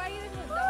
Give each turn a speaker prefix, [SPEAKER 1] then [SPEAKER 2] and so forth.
[SPEAKER 1] everybody